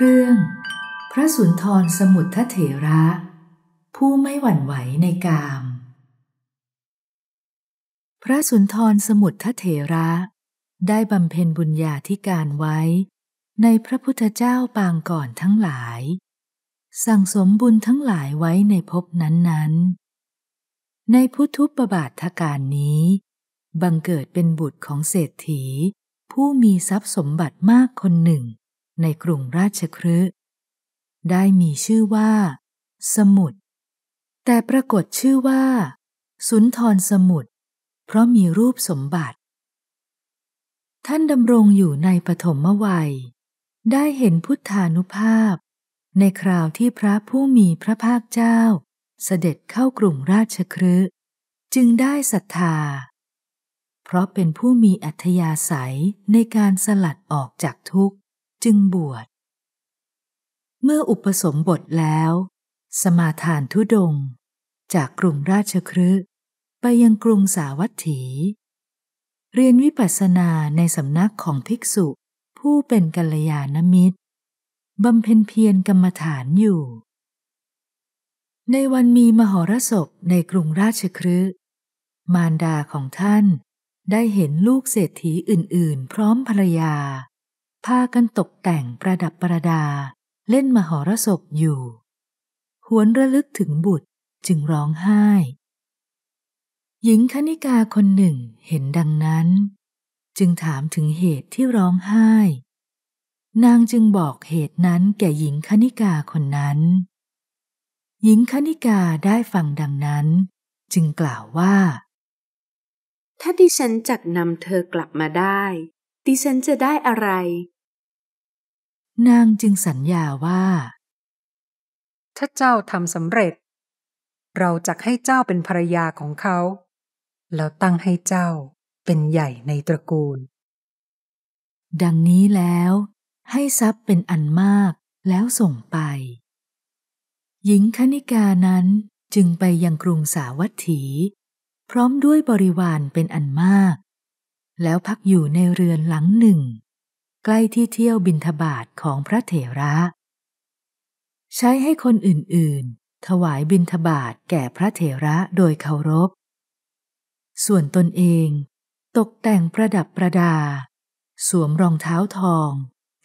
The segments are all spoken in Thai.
เรื่อง พระสุนทรสมุทรเถระ ผู้ไม่หวั่นไหวในกาม พระสุนทรสมุทรเถระ ได้บำเพ็ญบุญญาธิการไว้ ในพระพุทธเจ้าปางก่อนทั้งหลาย สั่งสมบุญทั้งหลายไว้ในภพนั้นๆ ในพุทธุปบาทการนี้ บังเกิดเป็นบุตรของเศรษฐีผู้มีทรัพย์สมบัติมากคนหนึ่ง ในกรุงราชครืได้มีชื่อว่า สมุทรแต่ปรากฏชื่อว่า สุนทรสมุทรเพราะมีรูปสมบัติ ท่านดำรงอยู่ในปฐมวัย ได้เห็นพุทธานุภาพ ในคราวที่พระผู้มีพระภาคเจ้า เสด็จเข้ากรุงราชครืจึงได้ศรัทธา เพราะเป็นผู้มีอัธยาศัยในการสลัดออกจากทุกข์ จึงบวช เมื่ออุปสมบทแล้ว สมาทานทุดง จากกรุงราชครืไปยังกรุงสาวัตถี เรียนวิปัสสนาในสำนักของภิกษุผู้เป็นกัลยาณมิตรบำเพ็ญเพียรกรรมฐานอยู่ ในวันมีมหรสพในกรุงราชครืมารดาของท่านได้เห็นลูกเศรษฐีอื่น ๆ พร้อมภรรยา พากันตกแต่งประดับประดา เล่นมหรสพอยู่ หวนระลึกถึงบุตรจึงร้องไห้ หญิงคณิกาคนหนึ่งเห็นดังนั้น จึงถามถึงเหตุที่ร้องไห้ นางจึงบอกเหตุนั้นแก่หญิงคณิกาคนนั้น หญิงคณิกาได้ฟังดังนั้น จึงกล่าวว่า ถ้าดิฉันจักนำเธอกลับมาได้ดิฉันจะได้อะไร นางจึงสัญญาว่า ถ้าเจ้าทำสำเร็จ เราจะให้เจ้าเป็นภรรยาของเขา แล้วตั้งให้เจ้าเป็นใหญ่ในตระกูล ดังนี้แล้ว ให้ทรัพย์เป็นอันมากแล้วส่งไป หญิงคณิกานั้นจึงไปยังกรุงสาวัตถี พร้อมด้วยบริวารเป็นอันมาก แล้วพักอยู่ในเรือนหลังหนึ่ง ใกล้ที่เที่ยวบินทบาทของพระเถระ ใช้ให้คนอื่นๆ ถวายบินทบาทแก่พระเถระโดยเคารพ ส่วนตนเองตกแต่งประดับประดา สวมรองเท้าทอง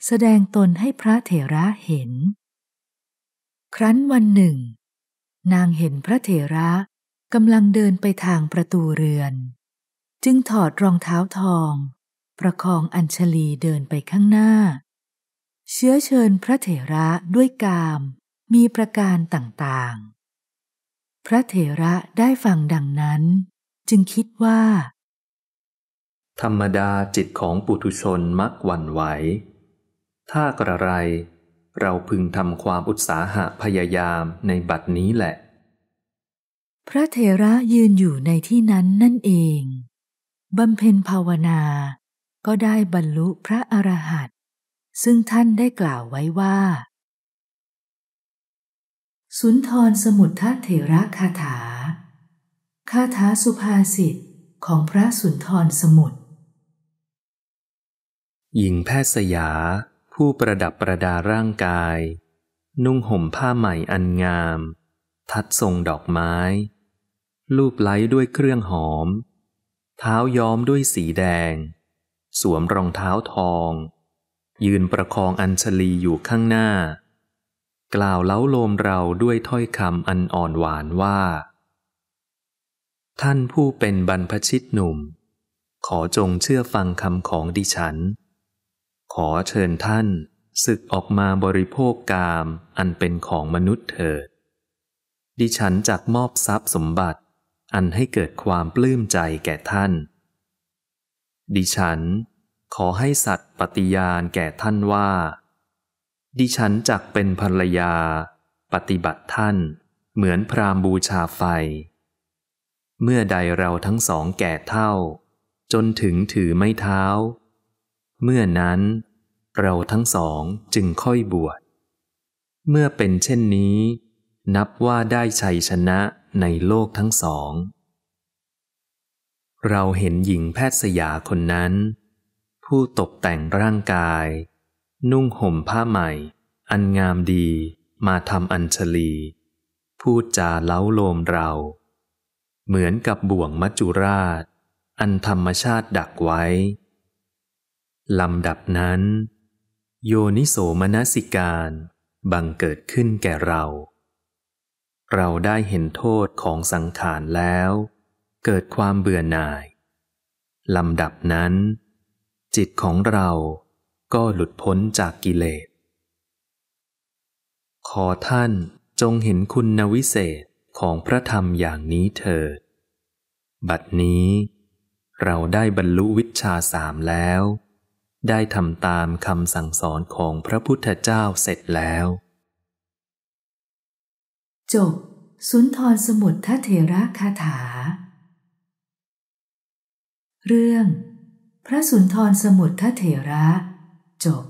แสดงตนให้พระเถระเห็น ครั้นวันหนึ่ง นางเห็นพระเถระกำลังเดินไปทางประตูเรือน จึงถอดรองเท้าทอง ประคองอัญชลีเดินไปข้างหน้า เชื้อเชิญพระเถระด้วยกาม มีประการต่างๆ พระเถระได้ฟังดังนั้น จึงคิดว่า ธรรมดาจิตของปุถุชนมักหวั่นไหว ถ้ากระไรเราพึงทำความอุตสาหะพยายามในบัดนี้แหละ พระเถระยืนอยู่ในที่นั้นนั่นเองบำเพ็ญภาวนา ก็ได้บรรลุพระอรหันต์ซึ่งท่านได้กล่าวไว้ว่า สุนทรสมุทรเถระคาถา คาถาสุภาษิตของพระสุนทรสมุทรหญิงแพทย์สยา ผู้ประดับประดาร่างกาย นุ่งห่มผ้าใหม่อันงาม ทัดทรงดอกไม้ ลูบไล้ด้วยเครื่องหอม เท้าย้อมด้วยสีแดง สวมรองเท้าทอง ยืนประคองอัญชลีอยู่ข้างหน้า กล่าวเล้าโลมเราด้วยถ้อยคำอันอ่อนหวานว่า ท่านผู้เป็นบรรพชิตหนุ่ม ขอจงเชื่อฟังคำของดิฉัน ขอเชิญท่านศึกออกมาบริโภคกามอันเป็นของมนุษย์เถิด ดิฉันจักมอบทรัพย์สมบัติ อันให้เกิดความปลื้มใจแก่ท่าน ดิฉัน ขอให้สัตว์ปฏิญาณแก่ท่านว่า ดิฉันจักเป็นภรรยา ปฏิบัติท่าน เหมือนพรามบูชาไฟ เมื่อใดเราทั้งสองแก่เท่า จนถึงถือไม่เท้า เมื่อนั้นเราทั้งสองจึงค่อยบวช เมื่อเป็นเช่นนี้ นับว่าได้ชัยชนะในโลกทั้งสอง เราเห็นหญิงแพทย์สยาคนนั้น ผู้ตกแต่งร่างกาย นุ่งห่มผ้าใหม่ อันงามดีมาทำอัญชลี พูดจาเล้าโลมเรา เหมือนกับบ่วงมัจจุราช อันธรรมชาติดักไว้ ลำดับนั้น โยนิโสมนสิการบังเกิดขึ้นแก่เรา เราได้เห็นโทษของสังขารแล้ว เกิดความเบื่อหน่าย ลำดับนั้น จิตของเราก็หลุดพ้นจากกิเลส ขอท่านจงเห็นคุณวิเศษของพระธรรมอย่างนี้เถิด บัดนี้เราได้บรรลุวิชาสามแล้ว ได้ทำตามคำสั่งสอนของพระพุทธเจ้าเสร็จแล้ว จบ สุนทรสมุทรทเถระคาถา เรื่อง พระสุนทรสมุทรทเถระ จบ